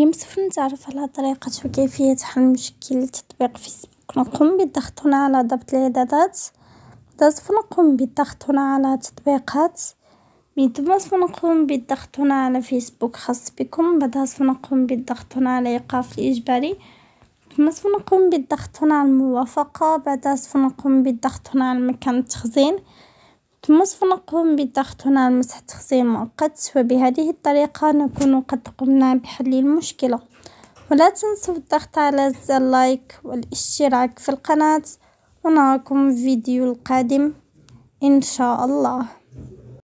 اليوم سوف نتعرف على طريقة وكيفية حل مشكل تطبيق فيسبوك نقوم بالضغط هنا على ضبط الإعدادات. سوف نقوم بالضغط هنا على تطبيقات. من ثم سوف نقوم بالضغط هنا على فيسبوك خاص بكم. بعدها سوف نقوم بالضغط هنا على إيقاف الإجباري. ثم سوف نقوم بالضغط هنا على الموافقة. بعدها سوف نقوم بالضغط هنا على مكان التخزين. ثم سوف نقوم بالضغط هنا على مسح تخزين مؤقت وبهذه الطريقة نكون قد قمنا بحل المشكلة. ولا تنسوا الضغط على زر لايك والاشتراك في القناة. ونراكم في الفيديو القادم إن شاء الله.